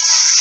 Sweet.